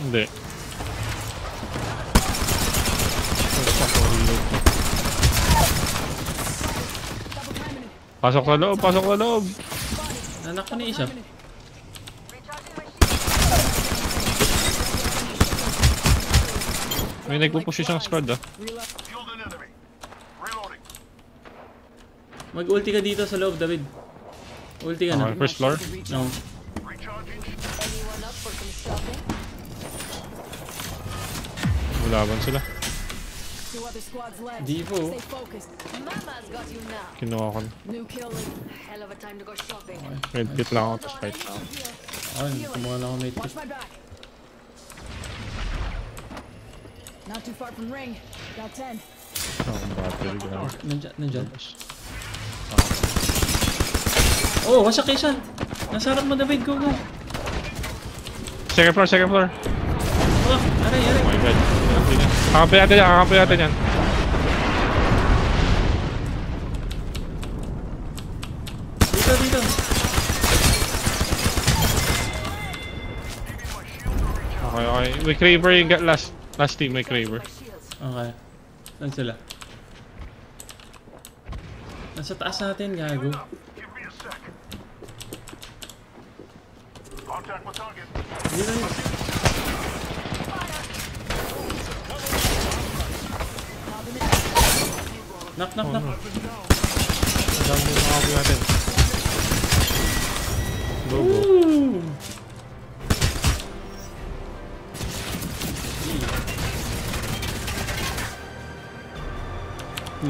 Hindi. Pasok sa loob, pasok sa loob. Anak ko na isa. May nagpupush isang squad ah. Mag-ulti ka dito sa loob, David. Ulti ka na. Okay, first floor. No. Walaban sila. Divo. Stay focused. Mama's got you now. Kinuha ko na. New kill lead. Hell of a time to go shopping. Red kit lang ako, tapos fight. Ayun, kumuha na ako back. Not too far from ring. Got 10. Oh, battery gun. Nandyan, nandyan. Oh, wasak Ishan! Nasa harap mo, David. Go, go. Second floor, second floor. Oh, aray, aray. Oh my god. Kakampi natin yan, kakampi natin yan. Dito, dito. Okay, okay. May Kraber yung last, last team, may Kraber. Okay. Saan sila? Nasa taas natin, gago. Contact with target. Dito, dito. Knock, knock, knock. Ang dami yung kakampi natin. Go, go. Ooh.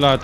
Lahat